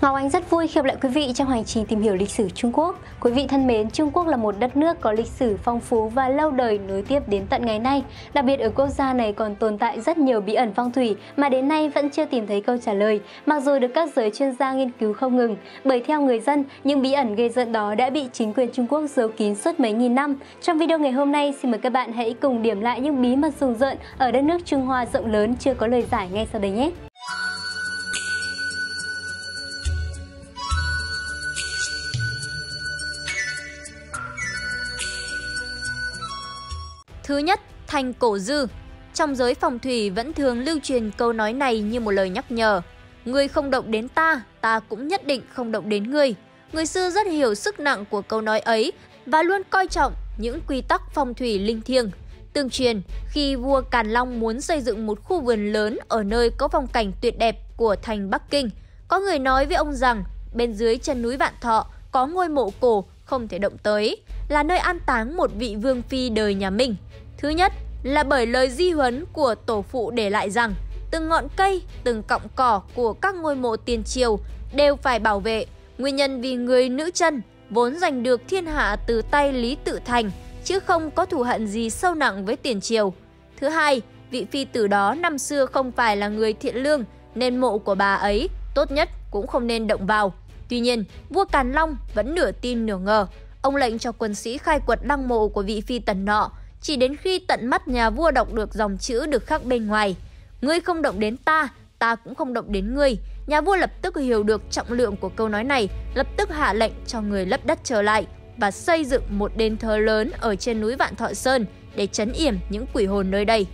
Ngọc Anh rất vui khi gặp lại quý vị trong hành trình tìm hiểu lịch sử Trung Quốc. Quý vị thân mến, Trung Quốc là một đất nước có lịch sử phong phú và lâu đời nối tiếp đến tận ngày nay. Đặc biệt ở quốc gia này còn tồn tại rất nhiều bí ẩn phong thủy mà đến nay vẫn chưa tìm thấy câu trả lời, mặc dù được các giới chuyên gia nghiên cứu không ngừng. Bởi theo người dân, những bí ẩn gây giận đó đã bị chính quyền Trung Quốc giấu kín suốt mấy nghìn năm. Trong video ngày hôm nay, xin mời các bạn hãy cùng điểm lại những bí mật rùng rợn ở đất nước Trung Hoa rộng lớn chưa có lời giải ngay sau đây nhé. Thứ nhất, thành cổ dư. Trong giới phòng thủy vẫn thường lưu truyền câu nói này như một lời nhắc nhở. Người không động đến ta, ta cũng nhất định không động đến người. Người xưa rất hiểu sức nặng của câu nói ấy và luôn coi trọng những quy tắc phong thủy linh thiêng. Tương truyền, khi vua Càn Long muốn xây dựng một khu vườn lớn ở nơi có phong cảnh tuyệt đẹp của thành Bắc Kinh, có người nói với ông rằng bên dưới chân núi Vạn Thọ có ngôi mộ cổ không thể động tới, là nơi an táng một vị vương phi đời nhà Minh. Thứ nhất là bởi lời di huấn của tổ phụ để lại rằng từng ngọn cây, từng cọng cỏ của các ngôi mộ tiền triều đều phải bảo vệ. Nguyên nhân vì người nữ chân vốn giành được thiên hạ từ tay Lý Tự Thành chứ không có thù hận gì sâu nặng với tiền triều. Thứ hai, vị phi tử đó năm xưa không phải là người thiện lương nên mộ của bà ấy tốt nhất cũng không nên động vào. Tuy nhiên, vua Càn Long vẫn nửa tin nửa ngờ. Ông lệnh cho quân sĩ khai quật lăng mộ của vị phi tần nọ chỉ đến khi tận mắt nhà vua đọc được dòng chữ được khắc bên ngoài. Ngươi không động đến ta, ta cũng không động đến ngươi. Nhà vua lập tức hiểu được trọng lượng của câu nói này, lập tức hạ lệnh cho người lấp đất trở lại và xây dựng một đền thờ lớn ở trên núi Vạn Thọ Sơn để chấn yểm những quỷ hồn nơi đây.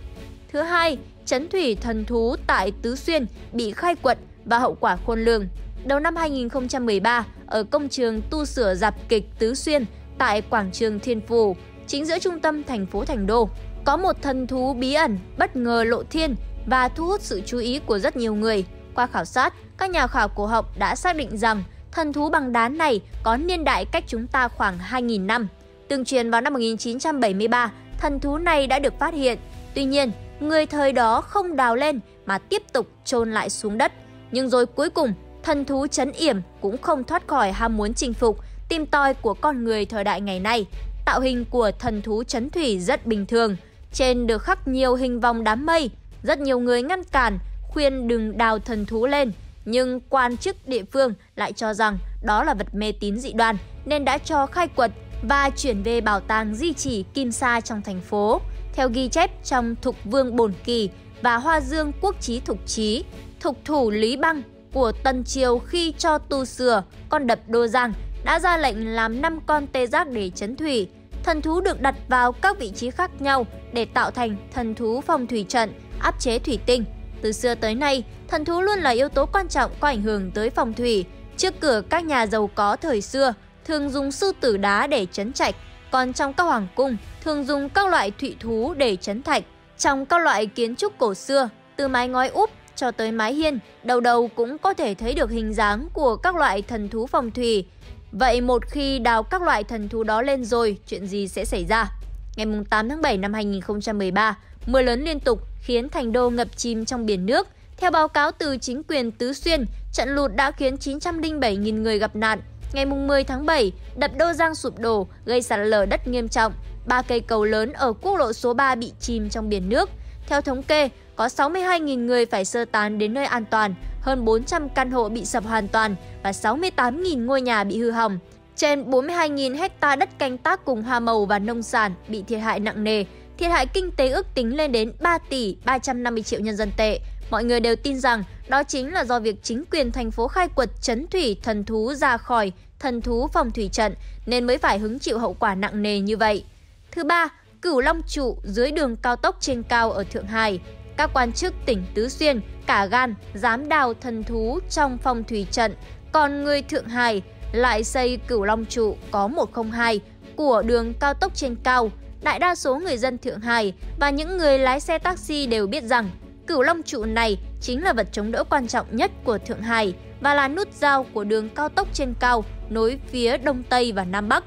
Thứ hai, chấn thủy thần thú tại Tứ Xuyên bị khai quật và hậu quả khôn lường. Đầu năm 2013, ở công trường tu sửa dạp kịch Tứ Xuyên tại quảng trường Thiên Phù, chính giữa trung tâm thành phố Thành Đô. Có một thần thú bí ẩn bất ngờ lộ thiên và thu hút sự chú ý của rất nhiều người. Qua khảo sát, các nhà khảo cổ học đã xác định rằng thần thú bằng đá này có niên đại cách chúng ta khoảng 2.000 năm. Tương truyền vào năm 1973, thần thú này đã được phát hiện. Tuy nhiên, người thời đó không đào lên mà tiếp tục chôn lại xuống đất. Nhưng rồi cuối cùng, thần thú chấn yểm cũng không thoát khỏi ham muốn chinh phục, tìm tòi của con người thời đại ngày nay Tạo hình của thần thú chấn thủy rất bình thường, trên được khắc nhiều hình vòng đám mây, rất nhiều người ngăn cản, khuyên đừng đào thần thú lên, nhưng quan chức địa phương lại cho rằng đó là vật mê tín dị đoan nên đã cho khai quật và chuyển về bảo tàng di chỉ Kim Sa trong thành phố. Theo ghi chép trong Thục Vương Bồn Kỳ và Hoa Dương Quốc Chí Thục Chí, Thục thủ Lý Băng của Tân Triều khi cho tu sửa con đập Đô Giang đã ra lệnh làm 5 con tê giác để chấn thủy. Thần thú được đặt vào các vị trí khác nhau để tạo thành thần thú phòng thủy trận, áp chế thủy tinh. Từ xưa tới nay, thần thú luôn là yếu tố quan trọng có ảnh hưởng tới phòng thủy. Trước cửa các nhà giàu có thời xưa thường dùng sư tử đá để chấn trạch, còn trong các hoàng cung thường dùng các loại thủy thú để chấn thạch. Trong các loại kiến trúc cổ xưa, từ mái ngói úp cho tới mái hiên, đầu đầu cũng có thể thấy được hình dáng của các loại thần thú phòng thủy. Vậy một khi đào các loại thần thú đó lên rồi, chuyện gì sẽ xảy ra? Ngày 8 tháng 7 năm 2013, mưa lớn liên tục khiến thành đô ngập chìm trong biển nước. Theo báo cáo từ chính quyền Tứ Xuyên, trận lụt đã khiến 907.000 người gặp nạn. Ngày 10 tháng 7, đập Đô Giang sụp đổ, gây sạt lở đất nghiêm trọng. Ba cây cầu lớn ở quốc lộ số 3 bị chìm trong biển nước. Theo thống kê, có 62.000 người phải sơ tán đến nơi an toàn, hơn 400 căn hộ bị sập hoàn toàn và 68.000 ngôi nhà bị hư hỏng. Trên 42.000 hecta đất canh tác cùng hoa màu và nông sản bị thiệt hại nặng nề. Thiệt hại kinh tế ước tính lên đến 3 tỷ 350 triệu nhân dân tệ. Mọi người đều tin rằng đó chính là do việc chính quyền thành phố khai quật chấn thủy thần thú ra khỏi thần thú phòng thủy trận nên mới phải hứng chịu hậu quả nặng nề như vậy. Thứ ba, Cửu Long trụ dưới đường cao tốc trên cao ở Thượng Hải các quan chức tỉnh Tứ Xuyên cả gan dám đào thần thú trong phong thủy trận, còn người Thượng Hải lại xây Cửu Long trụ có 102 của đường cao tốc trên cao. Đại đa số người dân Thượng Hải và những người lái xe taxi đều biết rằng Cửu Long trụ này chính là vật chống đỡ quan trọng nhất của Thượng Hải và là nút giao của đường cao tốc trên cao nối phía Đông Tây và Nam Bắc.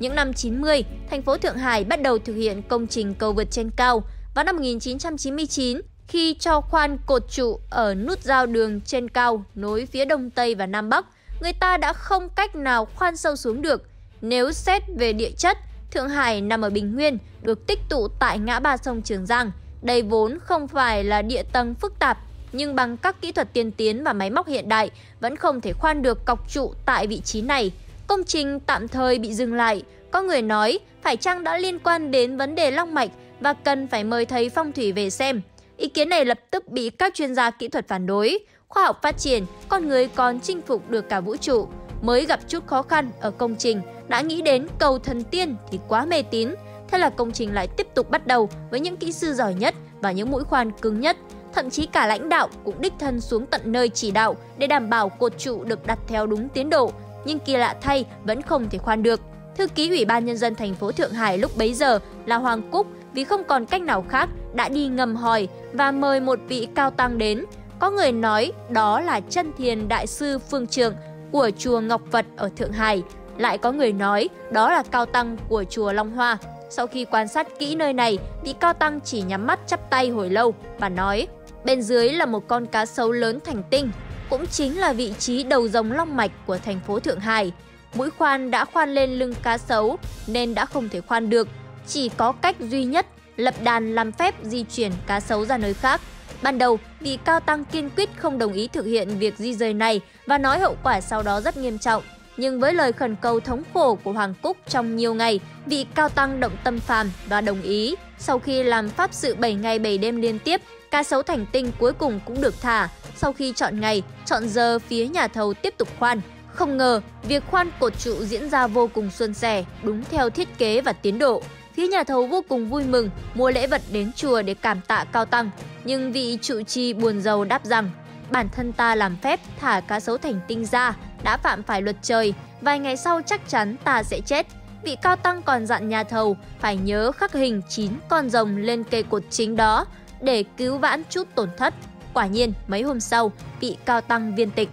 Những năm 90, thành phố Thượng Hải bắt đầu thực hiện công trình cầu vượt trên cao. Vào năm 1999, khi cho khoan cột trụ ở nút giao đường trên cao nối phía Đông Tây và Nam Bắc, người ta đã không cách nào khoan sâu xuống được. Nếu xét về địa chất, Thượng Hải nằm ở Bình Nguyên, được tích tụ tại ngã ba sông Trường Giang. Đây vốn không phải là địa tầng phức tạp, nhưng bằng các kỹ thuật tiên tiến và máy móc hiện đại vẫn không thể khoan được cọc trụ tại vị trí này. Công trình tạm thời bị dừng lại. Có người nói phải chăng đã liên quan đến vấn đề long mạch và cần phải mời thầy phong thủy về xem. Ý kiến này lập tức bị các chuyên gia kỹ thuật phản đối. Khoa học phát triển, con người còn chinh phục được cả vũ trụ. Mới gặp chút khó khăn ở công trình, đã nghĩ đến cầu thần tiên thì quá mê tín. Thế là công trình lại tiếp tục bắt đầu với những kỹ sư giỏi nhất và những mũi khoan cứng nhất. Thậm chí cả lãnh đạo cũng đích thân xuống tận nơi chỉ đạo để đảm bảo cột trụ được đặt theo đúng tiến độ. Nhưng kỳ lạ thay vẫn không thể khoan được. Thư ký Ủy ban Nhân dân thành phố Thượng Hải lúc bấy giờ là Hoàng Cúc vì không còn cách nào khác đã đi ngầm hỏi và mời một vị cao tăng đến. Có người nói đó là chân thiền đại sư Phương Trượng của chùa Ngọc Phật ở Thượng Hải. Lại có người nói đó là cao tăng của chùa Long Hoa. Sau khi quan sát kỹ nơi này, vị cao tăng chỉ nhắm mắt chắp tay hồi lâu và nói bên dưới là một con cá sấu lớn thành tinh, cũng chính là vị trí đầu dòng long mạch của thành phố Thượng Hải. Mũi khoan đã khoan lên lưng cá sấu nên đã không thể khoan được, chỉ có cách duy nhất lập đàn làm phép di chuyển cá sấu ra nơi khác. Ban đầu, vị cao tăng kiên quyết không đồng ý thực hiện việc di rời này và nói hậu quả sau đó rất nghiêm trọng. Nhưng với lời khẩn cầu thống khổ của Hoàng Cúc trong nhiều ngày, vị cao tăng động tâm phàm và đồng ý. Sau khi làm pháp sự 7 ngày 7 đêm liên tiếp, cá sấu thành tinh cuối cùng cũng được thả. Sau khi chọn ngày, chọn giờ phía nhà thầu tiếp tục khoan. Không ngờ, việc khoan cột trụ diễn ra vô cùng suôn sẻ, đúng theo thiết kế và tiến độ khiến nhà thầu vô cùng vui mừng, mua lễ vật đến chùa để cảm tạ cao tăng. Nhưng vị trụ trì buồn giàu đáp rằng, bản thân ta làm phép thả cá sấu thành tinh ra, đã phạm phải luật trời, vài ngày sau chắc chắn ta sẽ chết. Vị cao tăng còn dặn nhà thầu phải nhớ khắc hình 9 con rồng lên cây cột chính đó để cứu vãn chút tổn thất. Quả nhiên, mấy hôm sau, vị cao tăng viên tịch.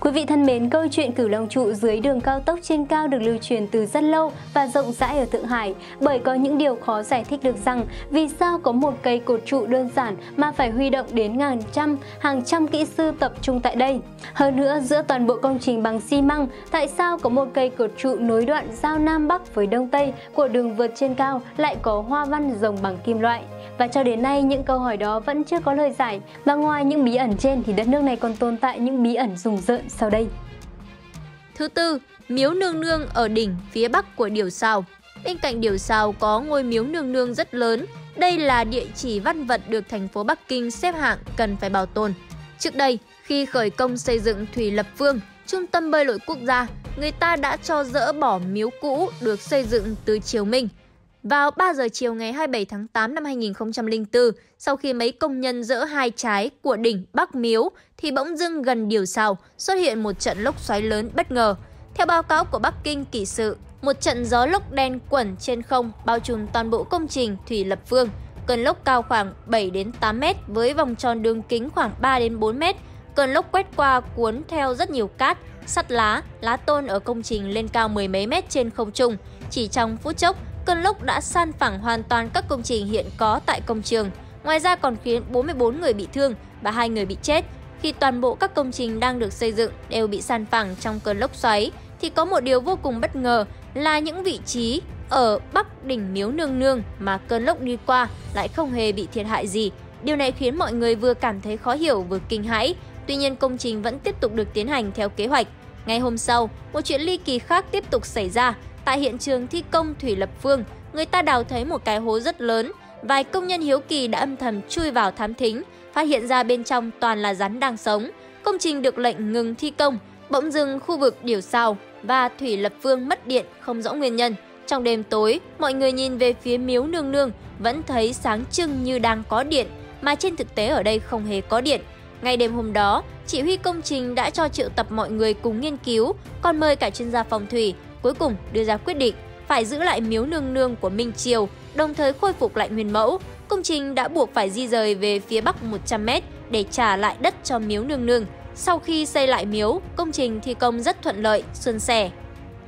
Quý vị thân mến, câu chuyện cửu long trụ dưới đường cao tốc trên cao được lưu truyền từ rất lâu và rộng rãi ở Thượng Hải bởi có những điều khó giải thích được rằng vì sao có một cây cột trụ đơn giản mà phải huy động đến ngàn trăm, hàng trăm kỹ sư tập trung tại đây. Hơn nữa, giữa toàn bộ công trình bằng xi măng, tại sao có một cây cột trụ nối đoạn giao Nam Bắc với Đông Tây của đường vượt trên cao lại có hoa văn rồng bằng kim loại? Và cho đến nay, những câu hỏi đó vẫn chưa có lời giải. Và ngoài những bí ẩn trên thì đất nước này còn tồn tại những bí ẩn rùng rợn sau đây. Thứ tư, miếu nương nương ở đỉnh phía bắc của điều Sào. Bên cạnh điều Sào có ngôi miếu nương nương rất lớn. Đây là địa chỉ văn vật được thành phố Bắc Kinh xếp hạng cần phải bảo tồn. Trước đây, khi khởi công xây dựng Thủy Lập Vương, trung tâm bơi lội quốc gia, người ta đã cho dỡ bỏ miếu cũ được xây dựng từ triều Minh – vào 3 giờ chiều ngày 27 tháng 8 năm 2004, sau khi mấy công nhân dỡ hai trái của đỉnh Bắc Miếu, thì bỗng dưng gần điều sau xuất hiện một trận lốc xoáy lớn bất ngờ. Theo báo cáo của Bắc Kinh kỷ sự, một trận gió lốc đen quẩn trên không bao trùm toàn bộ công trình Thủy Lập Phương. Cơn lốc cao khoảng 7 đến 8 mét với vòng tròn đường kính khoảng 3 đến 4 mét. Cơn lốc quét qua cuốn theo rất nhiều cát, sắt lá, lá tôn ở công trình lên cao mười mấy mét trên không trung. Chỉ trong phút chốc, cơn lốc đã san phẳng hoàn toàn các công trình hiện có tại công trường. Ngoài ra còn khiến 44 người bị thương và hai người bị chết. Khi toàn bộ các công trình đang được xây dựng đều bị san phẳng trong cơn lốc xoáy, thì có một điều vô cùng bất ngờ là những vị trí ở bắc đỉnh miếu nương nương mà cơn lốc đi qua lại không hề bị thiệt hại gì. Điều này khiến mọi người vừa cảm thấy khó hiểu vừa kinh hãi. Tuy nhiên công trình vẫn tiếp tục được tiến hành theo kế hoạch. Ngày hôm sau, một chuyện ly kỳ khác tiếp tục xảy ra Tại hiện trường thi công Thủy Lập Phương, người ta đào thấy một cái hố rất lớn. Vài công nhân hiếu kỳ đã âm thầm chui vào thám thính, phát hiện ra bên trong toàn là rắn đang sống. Công trình được lệnh ngừng thi công, bỗng dừng khu vực điều sao và Thủy Lập Phương mất điện không rõ nguyên nhân. Trong đêm tối, mọi người nhìn về phía miếu nương nương vẫn thấy sáng trưng như đang có điện, mà trên thực tế ở đây không hề có điện. Ngay đêm hôm đó, chỉ huy công trình đã cho triệu tập mọi người cùng nghiên cứu, còn mời cả chuyên gia phòng thủy cuối cùng đưa ra quyết định phải giữ lại miếu nương nương của Minh Triều, đồng thời khôi phục lại nguyên mẫu. Công trình đã buộc phải di rời về phía bắc 100m để trả lại đất cho miếu nương nương. Sau khi xây lại miếu, công trình thi công rất thuận lợi, suôn sẻ.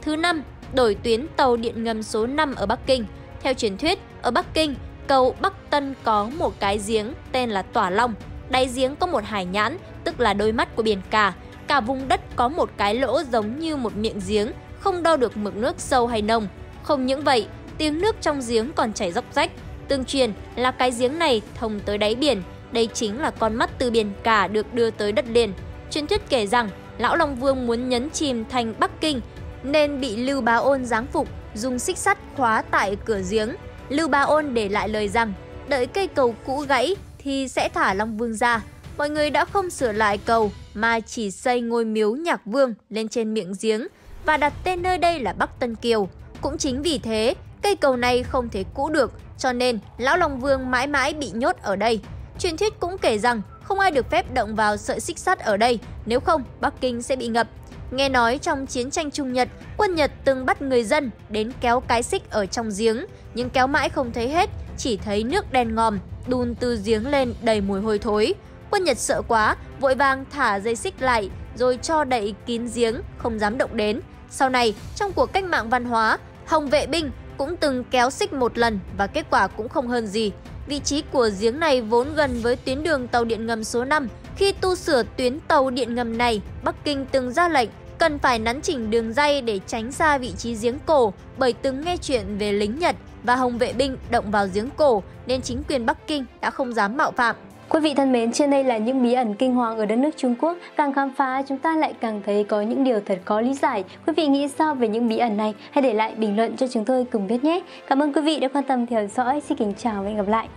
Thứ năm, đổi tuyến tàu điện ngầm số 5 ở Bắc Kinh. Theo truyền thuyết, ở Bắc Kinh, cầu Bắc Tân có một cái giếng tên là Tỏa Long. Đáy giếng có một hải nhãn, tức là đôi mắt của biển cả. cả vùng đất có một cái lỗ giống như một miệng giếng, không đo được mực nước sâu hay nông. Không những vậy, tiếng nước trong giếng còn chảy róc rách. Tương truyền là cái giếng này thông tới đáy biển, đây chính là con mắt từ biển cả được đưa tới đất liền. Truyền thuyết kể rằng Lão Long Vương muốn nhấn chìm thành Bắc Kinh nên bị Lưu Bá Ôn giáng phục dùng xích sắt khóa tại cửa giếng. Lưu Bá Ôn để lại lời rằng đợi cây cầu cũ gãy thì sẽ thả Long Vương ra. Mọi người đã không sửa lại cầu mà chỉ xây ngôi miếu nhạc vương lên trên miệng giếng và đặt tên nơi đây là Bắc Tân Kiều. Cũng chính vì thế, cây cầu này không thể cũ được, cho nên Lão Long Vương mãi mãi bị nhốt ở đây. Truyền thuyết cũng kể rằng không ai được phép động vào sợi xích sắt ở đây, nếu không Bắc Kinh sẽ bị ngập. Nghe nói trong chiến tranh Trung Nhật, quân Nhật từng bắt người dân đến kéo cái xích ở trong giếng, nhưng kéo mãi không thấy hết, chỉ thấy nước đen ngòm, đun từ giếng lên đầy mùi hôi thối. Quân Nhật sợ quá, vội vàng thả dây xích lại rồi cho đậy kín giếng, không dám động đến. Sau này, trong cuộc cách mạng văn hóa, Hồng vệ binh cũng từng kéo xích một lần và kết quả cũng không hơn gì. Vị trí của giếng này vốn gần với tuyến đường tàu điện ngầm số 5. Khi tu sửa tuyến tàu điện ngầm này, Bắc Kinh từng ra lệnh cần phải nắn chỉnh đường dây để tránh xa vị trí giếng cổ bởi từng nghe chuyện về lính Nhật và Hồng vệ binh động vào giếng cổ nên chính quyền Bắc Kinh đã không dám mạo phạm. Quý vị thân mến, trên đây là những bí ẩn kinh hoàng ở đất nước Trung Quốc. Càng khám phá, chúng ta lại càng thấy có những điều thật khó lý giải. Quý vị nghĩ sao về những bí ẩn này? Hãy để lại bình luận cho chúng tôi cùng biết nhé. Cảm ơn quý vị đã quan tâm theo dõi. Xin kính chào và hẹn gặp lại.